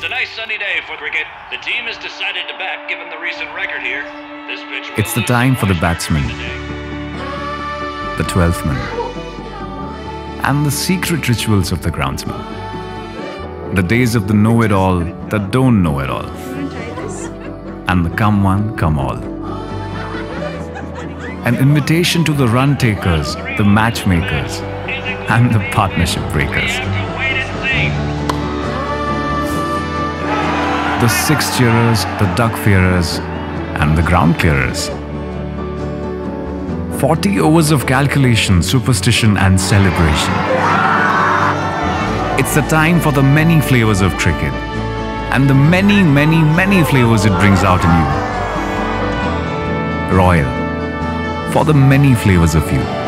It's a nice sunny day for cricket. The team has decided to bat given the recent record here. This pitch It's the time for the batsman. the twelfth man, and the secret rituals of the groundsman. The days of the know it all that don't know it all, and the come one, come all. An invitation to the run takers, the matchmakers, and the partnership breakers. The six cheerers, the duck fearers, and the ground clearers. 40 overs of calculation, superstition, and celebration. It's the time for the many flavors of cricket and the many, many, many flavors it brings out in you. Royal, for the many flavors of you.